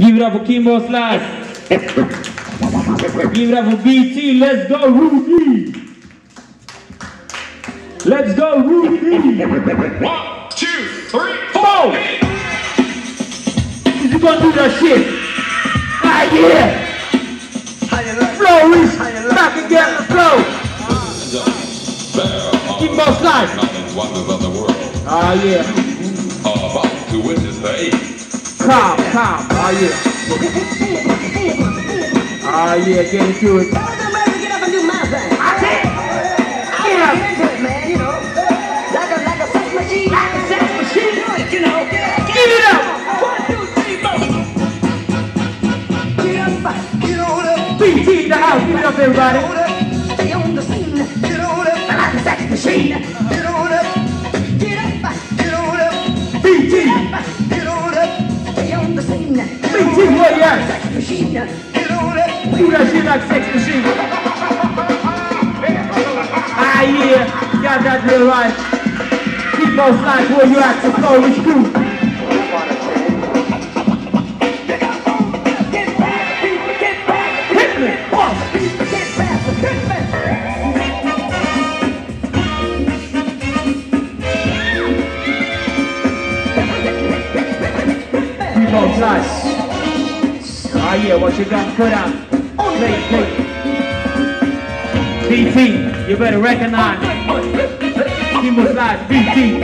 Give it up for Kimbo Slice. Give it up for BT. Let's go, Rudy. Let's go, Rudy. One, two, three, Four. Is you gonna do that shit? Ah, yeah. Flow is back again. Let's go. Kimbo Slice. Mountains, wonders of the world Ah, yeah. about to witness the age. Calm, calm. Ah, yeah. Ah, yeah. Get into it. Tell them to get up and do my thing. I can't. Get up into it, man, you know. Like a, like a sex machine. Like a sex machine. You know. Give it up. One, two, three, four. Get up, get on up, BT in the house. Give it up, everybody. BT, at? Sex machine. Get. Do that shit like sex machine. Ah, yeah. Got that real right. Keep on slide where you at. The flow is cool. Get back, get back. Me. Oh. Get back, get back. Slide. Ah, yeah. What you got? Put out. Play, play. BT. You better recognize. Keep on slide. BT.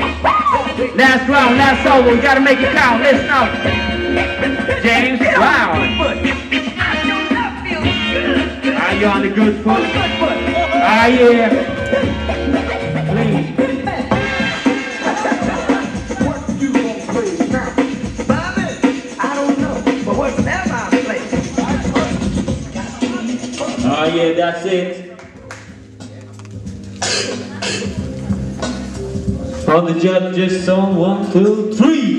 Last round, last solo. We gotta make it count. Listen up. James Brown. Ah, you on the good foot? Ah, yeah. Oh yeah, that's it. On the judges on one, two, three.